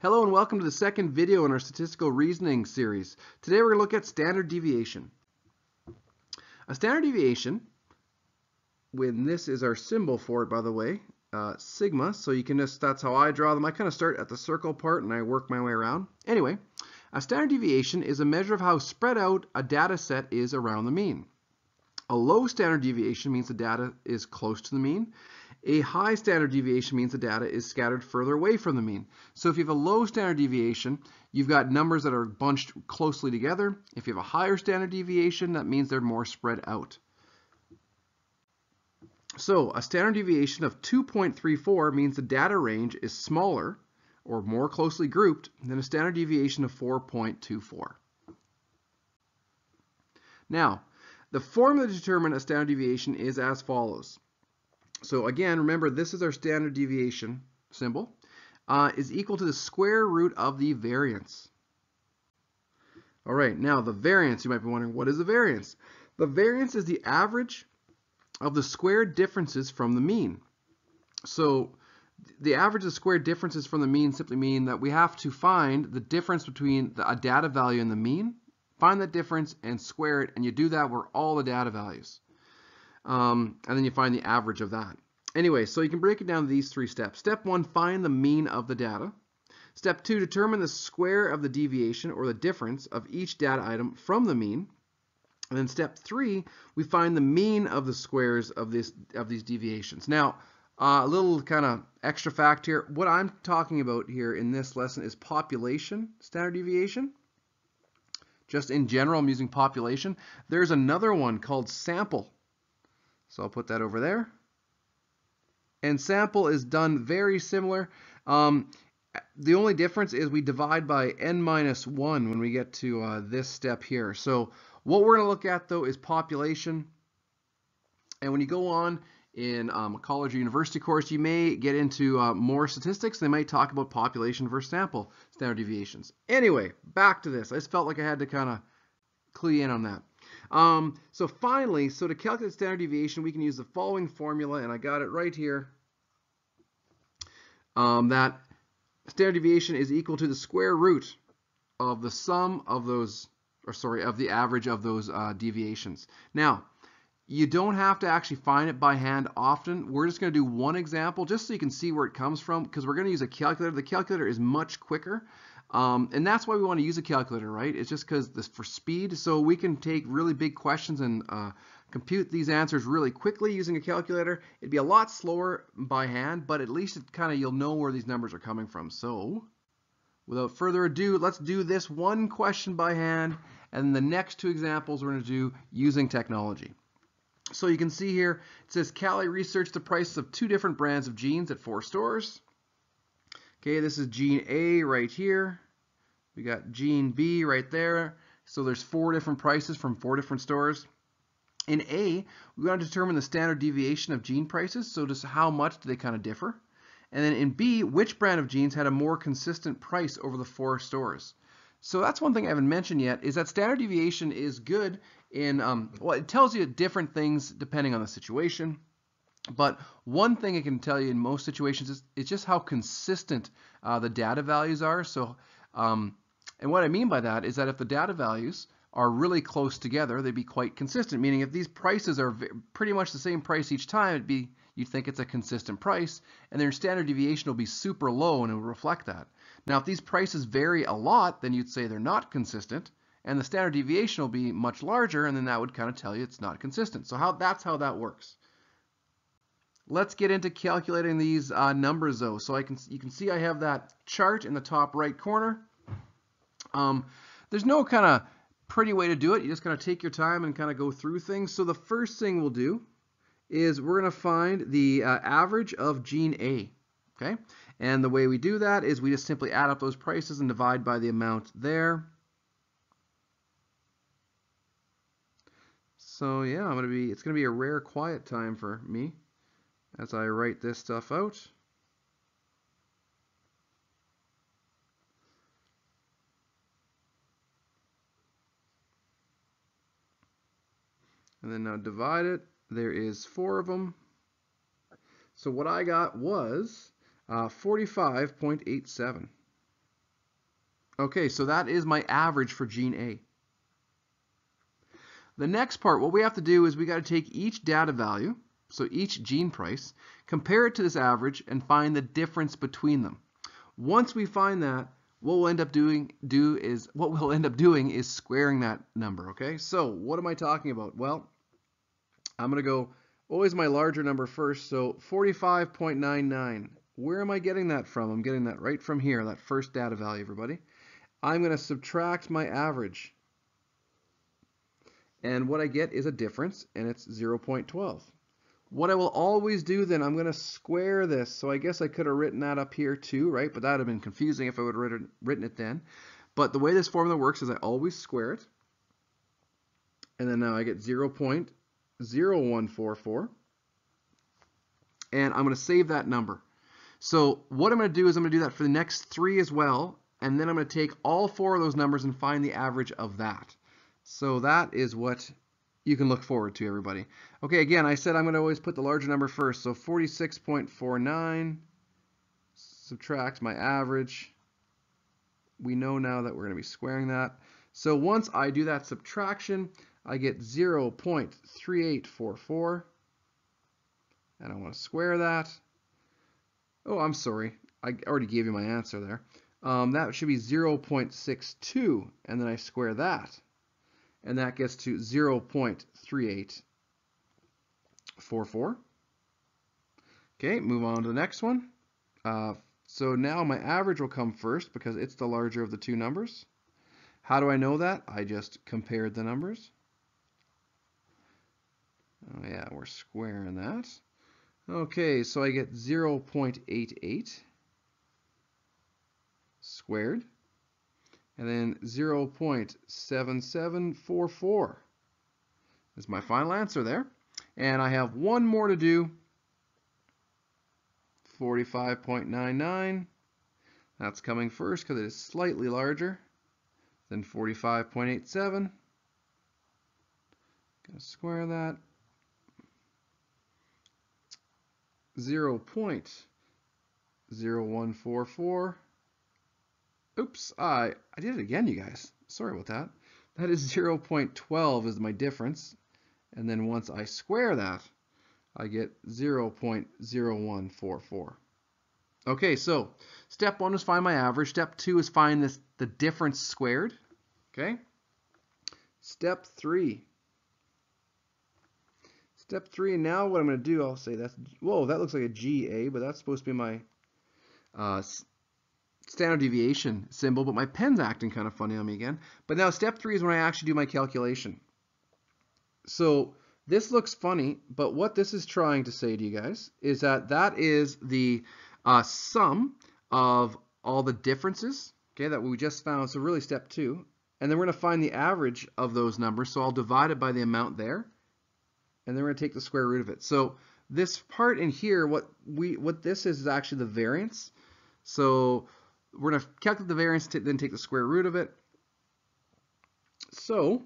Hello and welcome to the second video in our statistical reasoning series. Today we're going to look at standard deviation. A standard deviation, when this is our symbol for it by the way, uh, sigma, so you can just, that's how I draw them. I kind of start at the circle part and I work my way around. Anyway, a standard deviation is a measure of how spread out a data set is around the mean. A low standard deviation means the data is close to the mean. A high standard deviation means the data is scattered further away from the mean. So if you have a low standard deviation, you've got numbers that are bunched closely together. If you have a higher standard deviation, that means they're more spread out. So a standard deviation of 2.34 means the data range is smaller or more closely grouped than a standard deviation of 4.24. Now, the formula to determine a standard deviation is as follows. So again, remember this is our standard deviation symbol, uh, is equal to the square root of the variance. All right, now the variance, you might be wondering, what is the variance? The variance is the average of the squared differences from the mean. So the average of squared differences from the mean simply mean that we have to find the difference between the, a data value and the mean, find that difference and square it, and you do that where all the data values. Um, and then you find the average of that. Anyway, so you can break it down to these three steps. Step one, find the mean of the data. Step two, determine the square of the deviation or the difference of each data item from the mean. And then step three, we find the mean of the squares of this of these deviations. Now, uh, a little kind of extra fact here. What I'm talking about here in this lesson is population standard deviation. Just in general, I'm using population. There's another one called sample so I'll put that over there. And sample is done very similar. Um, the only difference is we divide by n minus 1 when we get to uh, this step here. So what we're going to look at though is population. And when you go on in um, a college or university course, you may get into uh, more statistics. They might talk about population versus sample standard deviations. Anyway, back to this. I just felt like I had to kind of clue in on that. Um, so finally, so to calculate standard deviation, we can use the following formula, and I got it right here, um, that standard deviation is equal to the square root of the sum of those, or sorry, of the average of those uh, deviations. Now, you don't have to actually find it by hand often. We're just going to do one example just so you can see where it comes from because we're going to use a calculator. The calculator is much quicker. Um, and that's why we want to use a calculator, right? It's just because this for speed, so we can take really big questions and uh, compute these answers really quickly using a calculator. It'd be a lot slower by hand, but at least it kind of you'll know where these numbers are coming from. So, without further ado, let's do this one question by hand, and the next two examples we're going to do using technology. So you can see here, it says Cali researched the prices of two different brands of jeans at four stores. Okay, this is jean A right here. We got jean B right there. So there's four different prices from four different stores. In A, we want to determine the standard deviation of jean prices. So just how much do they kind of differ? And then in B, which brand of jeans had a more consistent price over the four stores? So that's one thing I haven't mentioned yet is that standard deviation is good in, um, well, it tells you different things depending on the situation. But one thing it can tell you in most situations is, is just how consistent uh, the data values are. So, um, and what I mean by that is that if the data values are really close together, they'd be quite consistent. Meaning, if these prices are pretty much the same price each time, it'd be you'd think it's a consistent price, and their standard deviation will be super low, and it will reflect that. Now, if these prices vary a lot, then you'd say they're not consistent, and the standard deviation will be much larger, and then that would kind of tell you it's not consistent. So how that's how that works. Let's get into calculating these uh, numbers though. So I can you can see I have that chart in the top right corner. Um, there's no kind of pretty way to do it. You just kind of take your time and kind of go through things. So the first thing we'll do is we're going to find the uh, average of jean A. Okay, and the way we do that is we just simply add up those prices and divide by the amount there. So yeah, I'm gonna be. It's gonna be a rare quiet time for me as I write this stuff out. And then now divide it. There is four of them. So what I got was uh, 45.87. Okay, so that is my average for jean A. The next part, what we have to do is we got to take each data value, so each jean price, compare it to this average, and find the difference between them. Once we find that, what we'll end up doing do is what we'll end up doing is squaring that number. Okay, so what am I talking about? Well, I'm gonna go always my larger number first. So 45.99. Where am I getting that from? I'm getting that right from here, that first data value, everybody. I'm going to subtract my average. And what I get is a difference, and it's 0.12. What I will always do then, I'm going to square this. So I guess I could have written that up here too, right? But that would have been confusing if I would have written, it then. But the way this formula works is I always square it. And then now I get 0.0144. And I'm going to save that number. So what I'm going to do is I'm going to do that for the next three as well and then I'm going to take all four of those numbers and find the average of that. So that is what you can look forward to, everybody. Okay, again, I said I'm going to always put the larger number first. So 46.49 subtract my average. We know now that we're going to be squaring that. So once I do that subtraction, I get 0.3844. And I want to square that. Oh, I'm sorry. I already gave you my answer there um, that should be 0.62, and then I square that, and that gets to 0.3844. Okay, move on to the next one. Uh, so now my average will come first because it's the larger of the two numbers. How do I know that? I just compared the numbers. Oh yeah, we're squaring that. Okay, so I get 0.88 squared, and then 0.7744 is my final answer there. And I have one more to do, 45.99. That's coming first because it is slightly larger than 45.87. Gonna square that. 0.0144 Oops, I, I did it again, you guys. Sorry about that. That is 0.12 is my difference. And then once I square that, I get 0.0144. Okay, so step one is find my average. Step two is find this the difference squared. Okay. Step three. Step three, and now what I'm going to do, I'll say that's, whoa, that looks like a GA, but that's supposed to be my uh, standard deviation symbol, but my pen's acting kind of funny on me again. But now step three is when I actually do my calculation. So this looks funny, but what this is trying to say to you guys is that that is the uh, sum of all the differences, okay, that we just found. So really step two. And then we're going to find the average of those numbers. So I'll divide it by the amount there. And then we're going to take the square root of it. So this part in here, what we what this is is actually the variance. So we're going to calculate the variance, then take the square root of it. So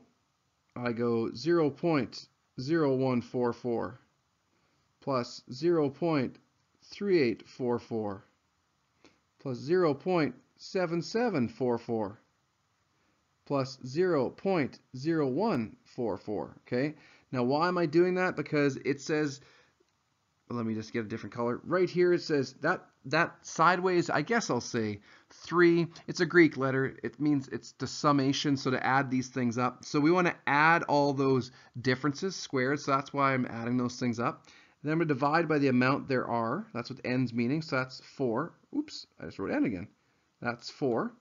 I go 0 0.0144 plus 0 0.3844 plus 0 0.7744 plus 0 0.0144. Okay. Now why am I doing that? Because it says, let me just get a different color. Right here it says that that sideways, I guess I'll say 3. It's a Greek letter. It means it's the summation, so to add these things up. So we want to add all those differences squared, so that's why I'm adding those things up. then I'm going to divide by the amount there are. That's what n's meaning, so that's 4. Oops, I just wrote n again. That's 4.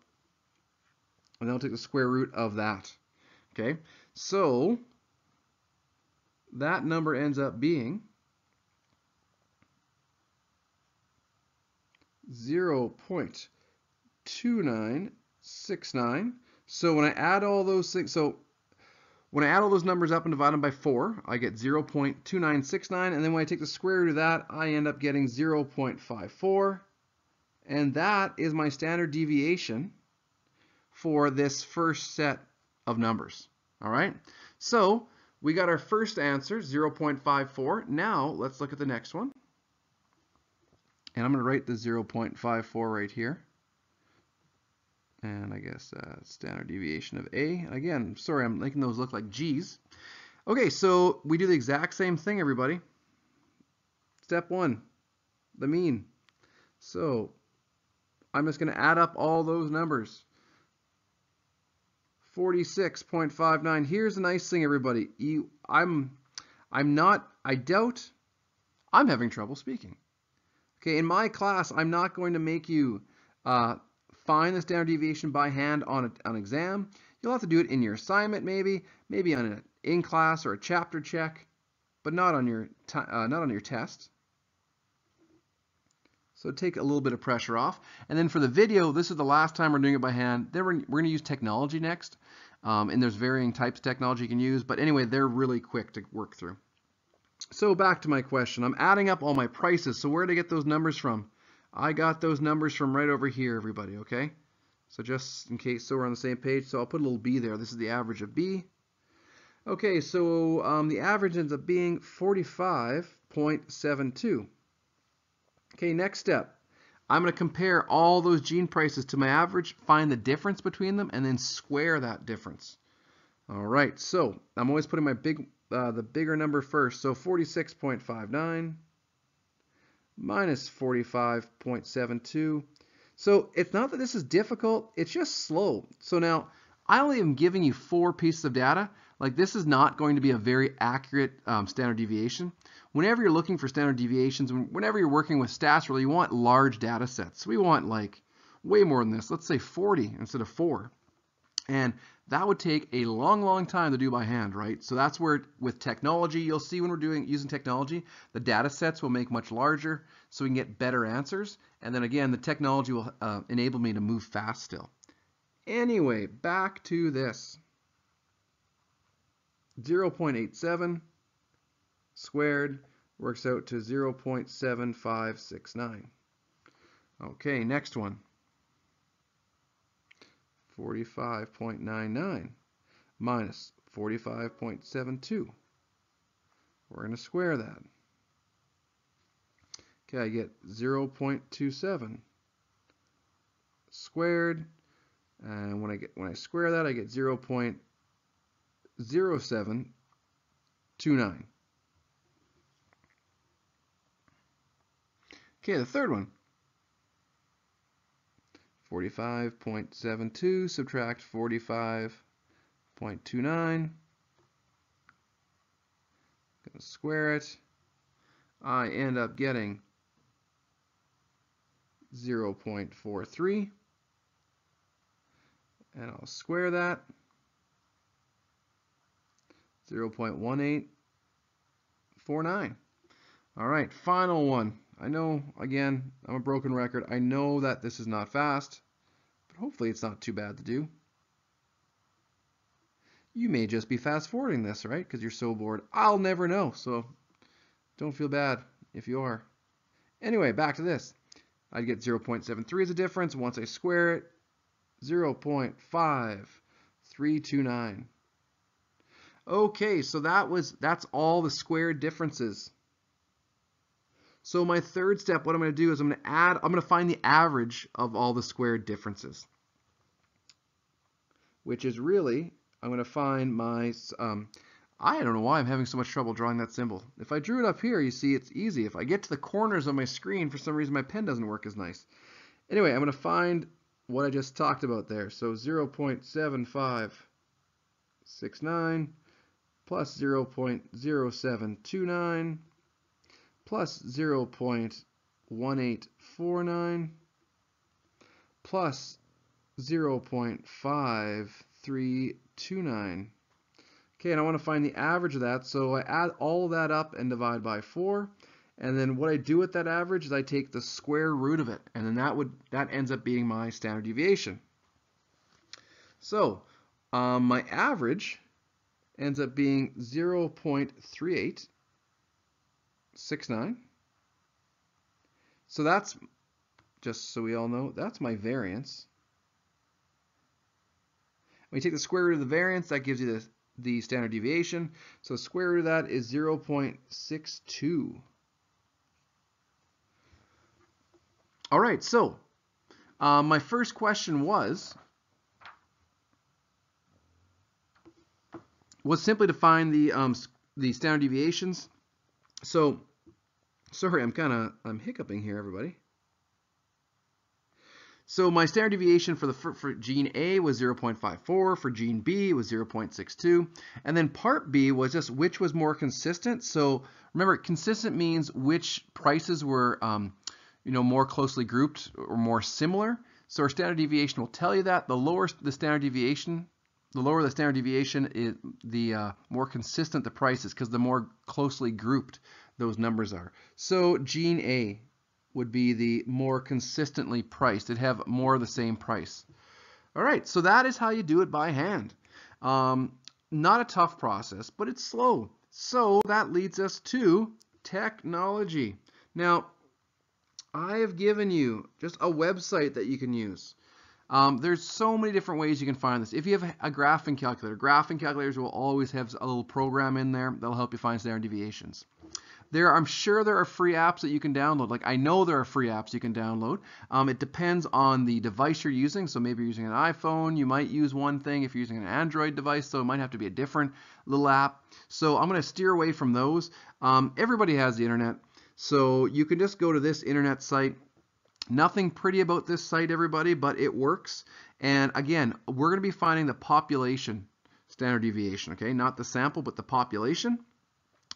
And then I'll take the square root of that. Okay, so that number ends up being 0.2969. So when I add all those things, so when I add all those numbers up and divide them by 4, I get 0.2969. And then when I take the square root of that, I end up getting 0.54. And that is my standard deviation for this first set of numbers. All right? So we got our first answer, 0.54. Now let's look at the next one. And I'm going to write the 0.54 right here. and I guess uh, standard deviation of A. Again, sorry, I'm making those look like G's. Okay, so we do the exact same thing, everybody. Step one, the mean. So I'm just going to add up all those numbers. 46.59. Here's the nice thing, everybody. You, I'm, I'm not, I doubt I'm having trouble speaking. Okay, in my class, I'm not going to make you uh, find the standard deviation by hand on an exam. You'll have to do it in your assignment, maybe, maybe on an in class or a chapter check, but not on your uh, not on your test. So take a little bit of pressure off. And then for the video, this is the last time we're doing it by hand. Then we're, we're going to use technology next. Um, and there's varying types of technology you can use. But anyway, they're really quick to work through. So back to my question. I'm adding up all my prices. So where did I get those numbers from? I got those numbers from right over here, everybody, okay? So just in case, so we're on the same page, so I'll put a little b there. This is the average of b. Okay, so um, the average ends up being 45.72. Okay, next step. I'm going to compare all those jean prices to my average, find the difference between them, and then square that difference. All right, so I'm always putting my big, uh, the bigger number first. So 46.59 minus 45.72. So it's not that this is difficult, it's just slow. So now I only am giving you four pieces of data. Like this is not going to be a very accurate um, standard deviation. Whenever you're looking for standard deviations, whenever you're working with stats, really you want large data sets. We want like way more than this. Let's say 40 instead of 4. And that would take a long, long time to do by hand, right? So that's where with technology, you'll see when we're doing using technology, the data sets will make much larger so we can get better answers. And then again, the technology will uh, enable me to move fast still. Anyway, back to this. 0.87 squared works out to 0.7569. Okay, next one. 45.99 minus 45.72. We're going to square that. Okay, I get 0.27 squared, and when I get when I square that, I get 0.0729. Okay, the third one. 45.72 subtract 45.29. Going to square it. I end up getting 0.43. And I'll square that. 0.1849. All right, final one. I know, again, I'm a broken record. I know that this is not fast, but hopefully it's not too bad to do. You may just be fast forwarding this, right? Because you're so bored. I'll never know, so don't feel bad if you are. Anyway, back to this. I'd get 0.73 as a difference. Once I square it, 0.5329. Okay, so that was that's all the squared differences. So my third step, what I'm going to do is I'm going to add, I'm going to find the average of all the squared differences. Which is really, I'm going to find my, um, I don't know why I'm having so much trouble drawing that symbol. If I drew it up here, you see it's easy. If I get to the corners of my screen, for some reason my pen doesn't work as nice. Anyway, I'm going to find what I just talked about there. So 0.7569 plus 0.0729 plus 0.1849 plus 0.5329. Okay, and I want to find the average of that, so I add all that up and divide by 4. And then what I do with that average is I take the square root of it, and then that would that ends up being my standard deviation. So um, my average ends up being 0.38 six nine. So that's, just so we all know, that's my variance. When you take the square root of the variance, that gives you the, the standard deviation. So square root of that is 0 0.62. All right, so uh, my first question was, was simply to find the, um, the standard deviations. So sorry, I'm kind of I'm hiccuping here, everybody. So my standard deviation for the for, for, jean A was 0.54, for jean B was 0.62, and then part B was just which was more consistent. So remember, consistent means which prices were um, you know more closely grouped or more similar. So our standard deviation will tell you that. The lower the standard deviation, the lower the standard deviation, is the uh, more consistent the price is because the more closely grouped those numbers are. So jean A would be the more consistently priced. It'd have more of the same price. All right, so that is how you do it by hand. Um, not a tough process, but it's slow. So that leads us to technology. Now, I have given you just a website that you can use. Um, there's so many different ways you can find this. If you have a graphing calculator, graphing calculators will always have a little program in there that'll help you find standard deviations. There, I'm sure there are free apps that you can download. Like I know there are free apps you can download. Um, it depends on the device you're using. So maybe you're using an iPhone, you might use one thing. If you're using an Android device, so it might have to be a different little app. So I'm going to steer away from those. Um, everybody has the internet, so you can just go to this internet site. Nothing pretty about this site, everybody, but it works. And again, we're going to be finding the population standard deviation, okay? Not the sample, but the population.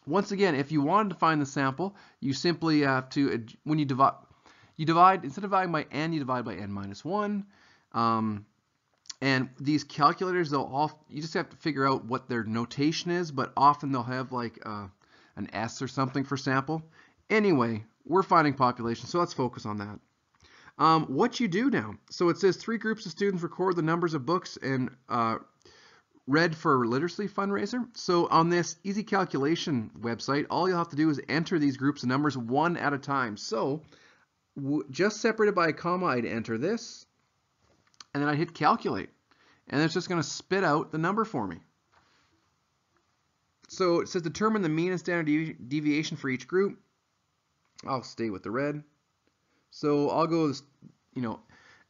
Once again, if you wanted to find the sample, you simply have to, when you divide, you divide, instead of dividing by n, you divide by n minus 1. Um, and these calculators, they'll all, you just have to figure out what their notation is, but often they'll have like uh, an S or something for sample. Anyway, we're finding population, so let's focus on that. Um, what you do now, so it says three groups of students record the numbers of books and uh, read for literacy fundraiser. So on this easy calculation website, all you'll have to do is enter these groups of numbers one at a time. So just separated by a comma, I'd enter this, and then I'd hit calculate. And it's just going to spit out the number for me. So it says determine the mean and standard devi deviation for each group. I'll stay with the red. So I'll go, you know,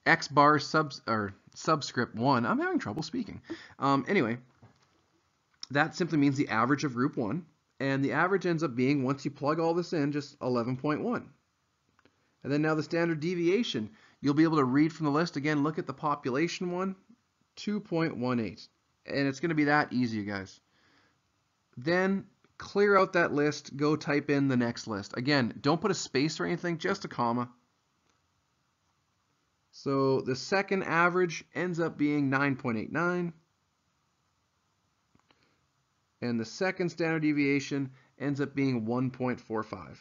X bar subs or subscript 1. I'm having trouble speaking. Um, anyway, that simply means the average of group 1. And the average ends up being, once you plug all this in, just 11.1. And then now the standard deviation, you'll be able to read from the list. Again, look at the population one, 2.18. And it's going to be that easy, you guys. Then clear out that list, go type in the next list. Again, don't put a space or anything, just a comma. So the second average ends up being 9.89. And the second standard deviation ends up being 1.45.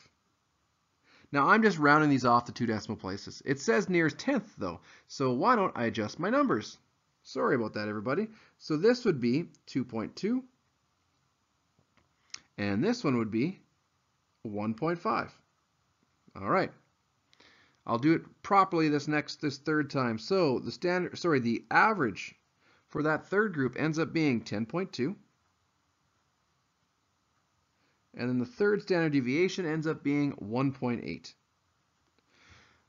Now I'm just rounding these off to two decimal places. It says nearest tenth though, so why don't I adjust my numbers? Sorry about that everybody. So this would be 2.2 and this one would be 1.5. All right. I'll do it properly this next, this third time. So the standard, sorry, the average for that third group ends up being 10.2. And then the third standard deviation ends up being 1.8.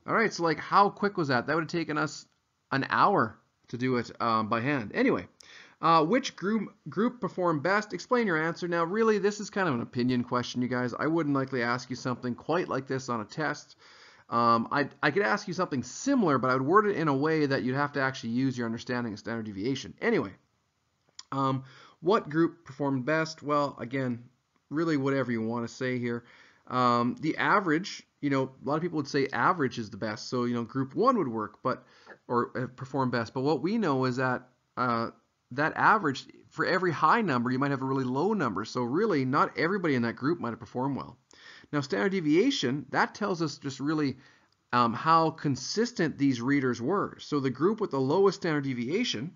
All right, so like how quick was that? That would have taken us an hour to do it um, by hand. Anyway, uh, which group group performed best? Explain your answer. Now, really, this is kind of an opinion question, you guys. I wouldn't likely ask you something quite like this on a test. Um, I, I could ask you something similar, but I would word it in a way that you'd have to actually use your understanding of standard deviation. Anyway, um, what group performed best? Well, again, really whatever you want to say here. Um, the average, you know, a lot of people would say average is the best. So, you know, group one would work, but or uh, perform best. But what we know is that uh, that average, for every high number, you might have a really low number. So really, not everybody in that group might have performed well. Now, standard deviation, that tells us just really um, how consistent these readers were. So the group with the lowest standard deviation,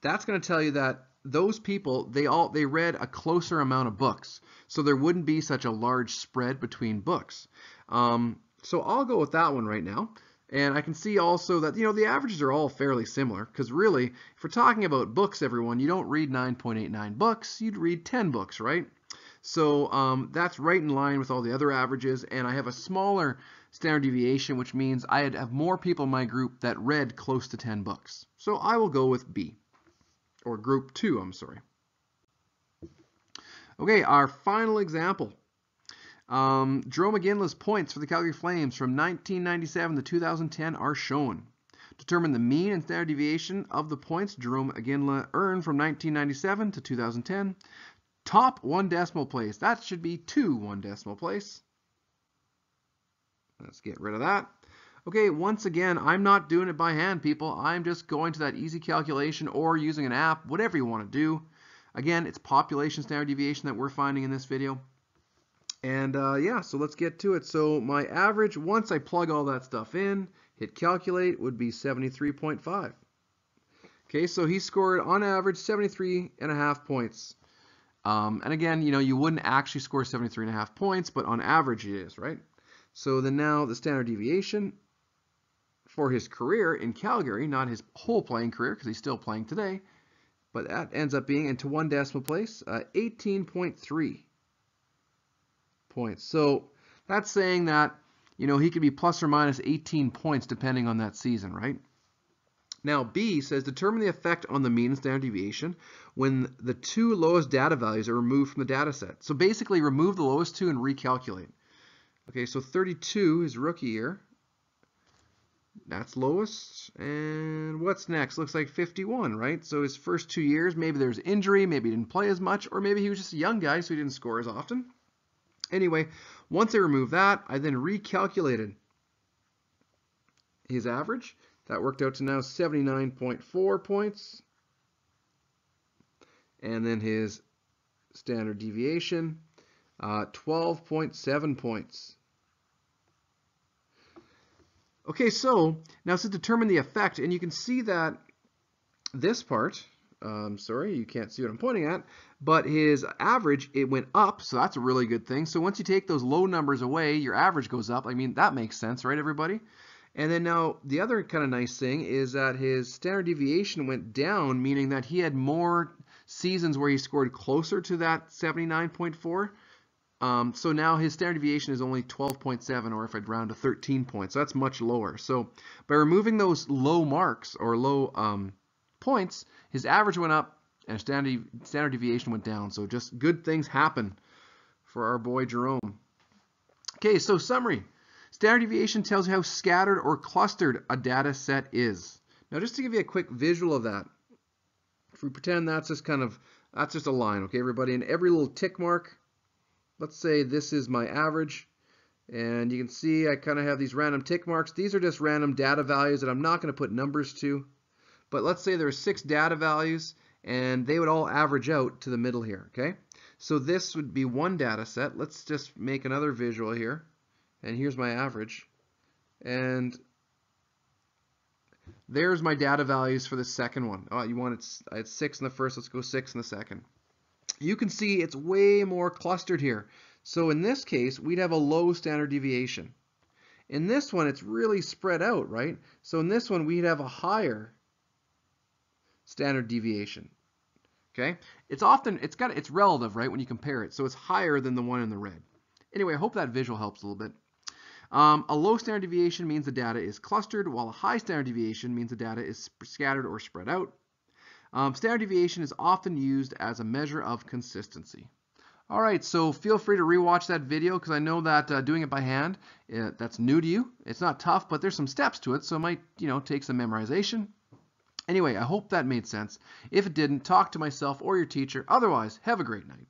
that's going to tell you that those people, they all they read a closer amount of books. So there wouldn't be such a large spread between books. Um, so I'll go with that one right now. And I can see also that, you know, the averages are all fairly similar because really, if we're talking about books, everyone, you don't read 9.89 books, you'd read 10 books, right? So um, that's right in line with all the other averages, and I have a smaller standard deviation, which means I have more people in my group that read close to 10 books. So I will go with B, or group 2, I'm sorry. Okay, our final example. Um, Jarome Iginla's points for the Calgary Flames from 1997 to 2010 are shown. Determine the mean and standard deviation of the points Jarome Iginla earned from 1997 to 2010. Top one decimal place. That should be two one decimal place. Let's get rid of that. Okay, once again, I'm not doing it by hand, people. I'm just going to that easy calculation or using an app, whatever you want to do. Again, it's population standard deviation that we're finding in this video. And uh, yeah, so let's get to it. So my average, once I plug all that stuff in, hit calculate, would be 73.5. Okay, so he scored on average 73 and a half points. Um, and again, you know, you wouldn't actually score 73 and a half points, but on average it is, right? So then now the standard deviation for his career in Calgary, not his whole playing career, because he's still playing today, but that ends up being into one decimal place, uh, 18.3 points. So that's saying that, you know, he could be plus or minus 18 points depending on that season, right? Now, B says determine the effect on the mean and standard deviation when the two lowest data values are removed from the data set. So basically remove the lowest two and recalculate. Okay, so 32 is rookie year. That's lowest. And what's next? Looks like 51, right? So his first two years, maybe there's injury, maybe he didn't play as much, or maybe he was just a young guy, so he didn't score as often. Anyway, once I removed that, I then recalculated his average. That worked out to now 79.4 points. And then his standard deviation, uh, 12.7 points. Okay, so now to determine the effect, and you can see that this part, um, sorry, you can't see what I'm pointing at, but his average, it went up, so that's a really good thing. So once you take those low numbers away, your average goes up. I mean, that makes sense, right, everybody? And then now the other kind of nice thing is that his standard deviation went down, meaning that he had more seasons where he scored closer to that 79.4. Um, so now his standard deviation is only 12.7, or if I'd round to 13 points, so that's much lower. So by removing those low marks or low um, points, his average went up and standard, standard deviation went down. So just good things happen for our boy Jarome. Okay, so summary. Standard deviation tells you how scattered or clustered a data set is. Now just to give you a quick visual of that, if we pretend that's just kind of, that's just a line, okay everybody, and every little tick mark, let's say this is my average, and you can see I kind of have these random tick marks. These are just random data values that I'm not going to put numbers to. But let's say there are six data values, and they would all average out to the middle here, okay? So this would be one data set. Let's just make another visual here. And here's my average. And there's my data values for the second one. Oh, you want it, it's six in the first, let's go six in the second. You can see it's way more clustered here. So in this case, we'd have a low standard deviation. In this one, it's really spread out, right? So in this one, we'd have a higher standard deviation. Okay? It's often, it's got, it's relative, right, when you compare it. So it's higher than the one in the red. Anyway, I hope that visual helps a little bit. Um, a low standard deviation means the data is clustered, while a high standard deviation means the data is scattered or spread out. Um, standard deviation is often used as a measure of consistency. All right, so feel free to rewatch that video because I know that uh, doing it by hand, uh, that's new to you. It's not tough, but there's some steps to it, so it might, you know, take some memorization. Anyway, I hope that made sense. If it didn't, talk to myself or your teacher. Otherwise, have a great night.